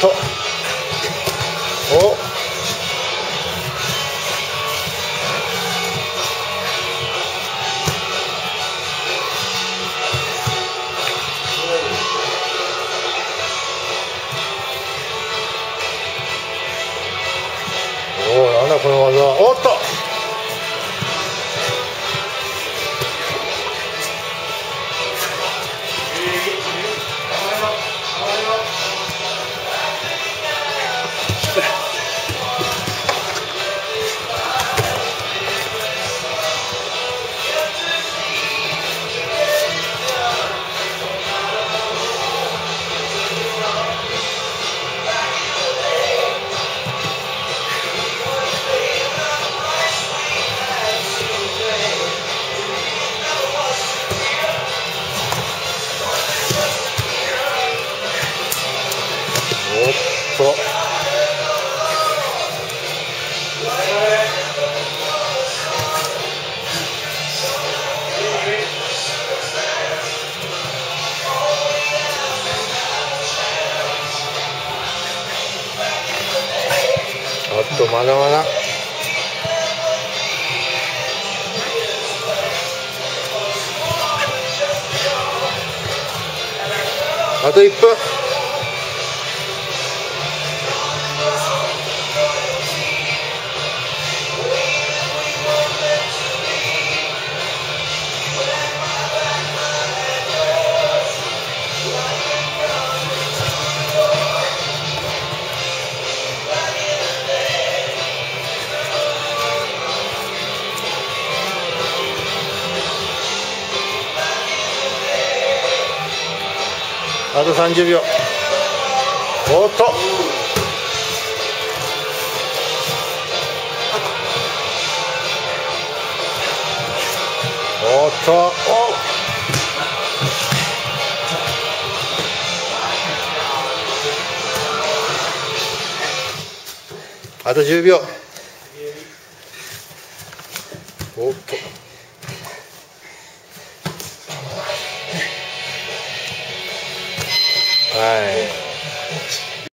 と。お。おおなんだこの技。おっと。っとまだまだ。あと1分。あと30秒。おっと。おっと。おあと10秒。おっと。Right.